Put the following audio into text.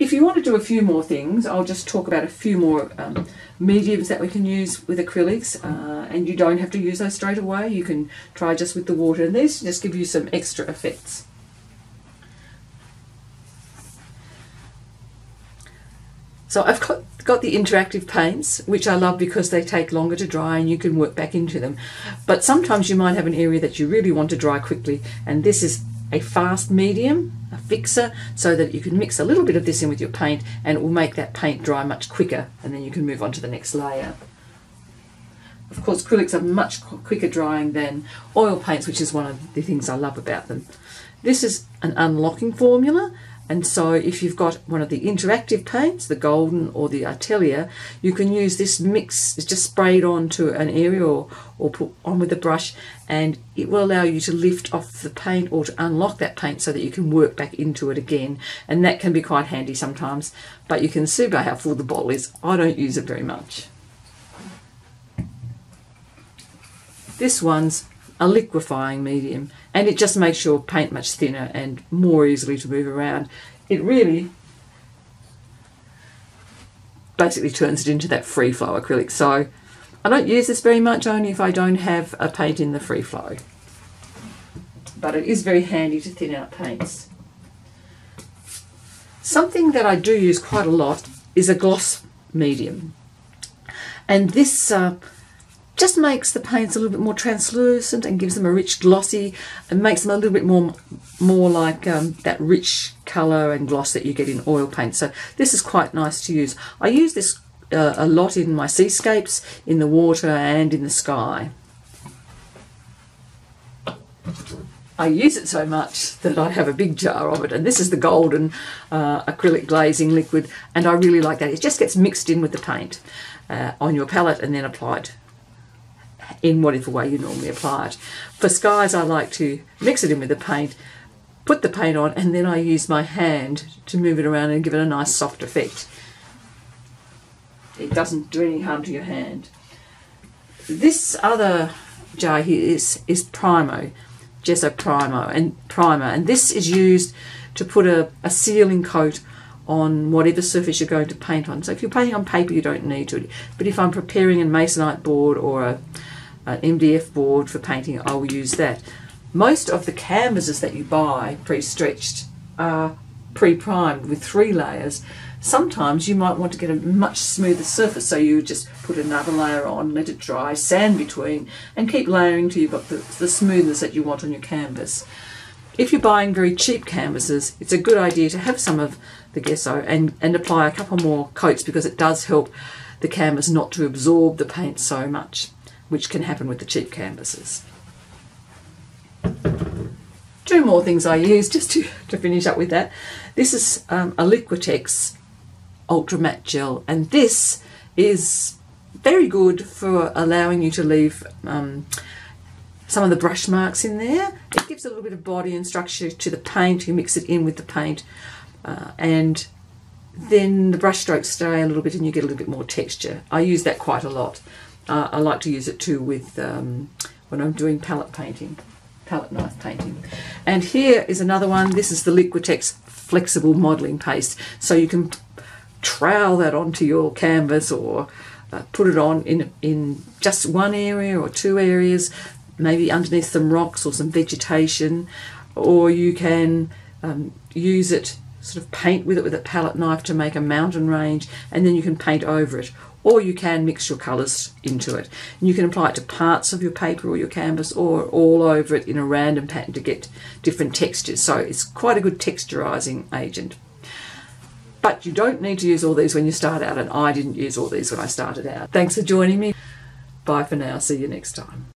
if you want to do a few more things, I'll just talk about a few more um, mediums that we can use with acrylics, uh, and you don't have to use those straight away. You can try just with the water, and these just give you some extra effects. So I've got, got the interactive paints, which I love because they take longer to dry and you can work back into them. But sometimes you might have an area that you really want to dry quickly, and this is a fast medium, a fixer, so that you can mix a little bit of this in with your paint and it will make that paint dry much quicker and then you can move on to the next layer. Of course, acrylics are much quicker drying than oil paints, which is one of the things I love about them. This is an unlocking formula and so if you've got one of the interactive paints, the golden or the Atelier, you can use this mix, it's just sprayed onto an area or, or put on with a brush and it will allow you to lift off the paint or to unlock that paint so that you can work back into it again. And that can be quite handy sometimes, but you can see by how full the bottle is. I don't use it very much. This one's a liquefying medium and it just makes your paint much thinner and more easily to move around. It really basically turns it into that free flow acrylic. So I don't use this very much only if I don't have a paint in the free flow. But it is very handy to thin out paints. Something that I do use quite a lot is a gloss medium. And this uh, just makes the paints a little bit more translucent and gives them a rich glossy and makes them a little bit more more like um, that rich colour and gloss that you get in oil paint. So this is quite nice to use. I use this uh, a lot in my seascapes, in the water and in the sky. I use it so much that I have a big jar of it and this is the golden uh, acrylic glazing liquid and I really like that. It just gets mixed in with the paint uh, on your palette and then applied in whatever way you normally apply it. For skies, I like to mix it in with the paint, put the paint on, and then I use my hand to move it around and give it a nice soft effect. It doesn't do any harm to your hand. This other jar here is, is Primo, Gesso Primo, and Primer, and this is used to put a, a sealing coat on whatever surface you're going to paint on. So if you're painting on paper, you don't need to. But if I'm preparing a masonite board or a, Uh, an MDF board for painting, I will use that. Most of the canvases that you buy pre-stretched are pre-primed with three layers. Sometimes you might want to get a much smoother surface, so you just put another layer on, let it dry, sand between, and keep layering till you've got the, the smoothness that you want on your canvas. If you're buying very cheap canvases, it's a good idea to have some of the gesso and, and apply a couple more coats because it does help the canvas not to absorb the paint so much which can happen with the cheap canvases. Two more things I use just to, to finish up with that. This is um, a Liquitex Ultra Matte Gel and this is very good for allowing you to leave um, some of the brush marks in there. It gives a little bit of body and structure to the paint. You mix it in with the paint uh, and then the brush strokes stay a little bit and you get a little bit more texture. I use that quite a lot. Uh, I like to use it too with um, when I'm doing palette painting, palette knife painting. And here is another one. This is the Liquitex Flexible Modelling Paste. So you can trowel that onto your canvas or uh, put it on in, in just one area or two areas, maybe underneath some rocks or some vegetation, or you can um, use it, sort of paint with it with a palette knife to make a mountain range, and then you can paint over it or you can mix your colours into it. And you can apply it to parts of your paper or your canvas or all over it in a random pattern to get different textures. So it's quite a good texturising agent. But you don't need to use all these when you start out, and I didn't use all these when I started out. Thanks for joining me. Bye for now. See you next time.